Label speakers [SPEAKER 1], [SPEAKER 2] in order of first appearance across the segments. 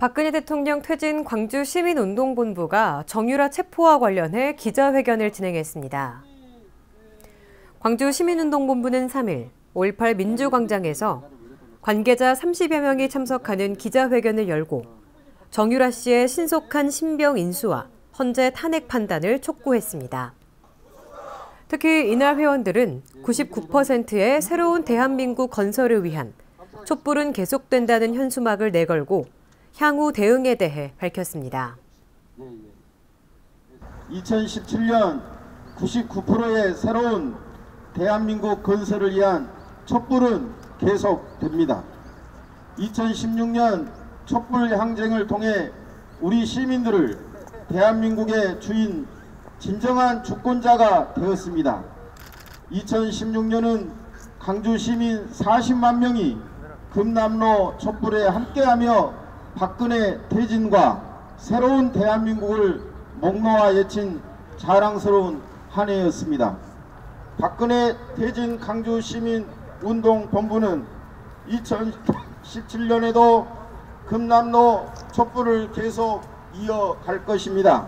[SPEAKER 1] 박근혜 대통령 퇴진 광주 시민운동본부가 정유라 체포와 관련해 기자회견을 진행했습니다. 광주 시민운동본부는 3일 5.18 민주광장에서 관계자 30여 명이 참석하는 기자회견을 열고 정유라 씨의 신속한 신병 인수와 헌재 탄핵 판단을 촉구했습니다. 특히 이날 회원들은 99%의 새로운 대한민국 건설을 위한 촛불은 계속된다는 현수막을 내걸고 향후 대응에 대해 밝혔습니다.
[SPEAKER 2] 2017년 99%의 새로운 대한민국 건설을 위한 촛불은 계속됩니다. 2016년 촛불 항쟁을 통해 우리 시민들을 대한민국의 주인 진정한 주권자가 되었습니다. 2016년은 강주 시민 40만 명이 금남로 촛불에 함께하며 박근혜 퇴진과 새로운 대한민국을 목놓아 외친 자랑스러운 한 해였습니다. 박근혜 퇴진 강주 시민 운동 본부는 2017년에도 금남로 촛불을 계속 이어갈 것입니다.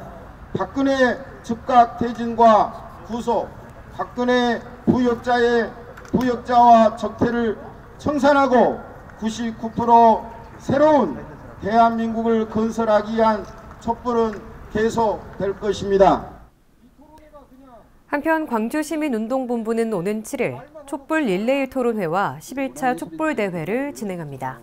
[SPEAKER 2] 박근혜 즉각 퇴진과 구속, 박근혜 부역자의 부역자와 적폐를 청산하고 99% 새로운 대한민국을 건설하기 위한 촛불은 계속될 것입니다.
[SPEAKER 1] 한편 광주시민운동본부는 오는 7일 촛불 릴레이 토론회와 11차 촛불 대회를 진행합니다.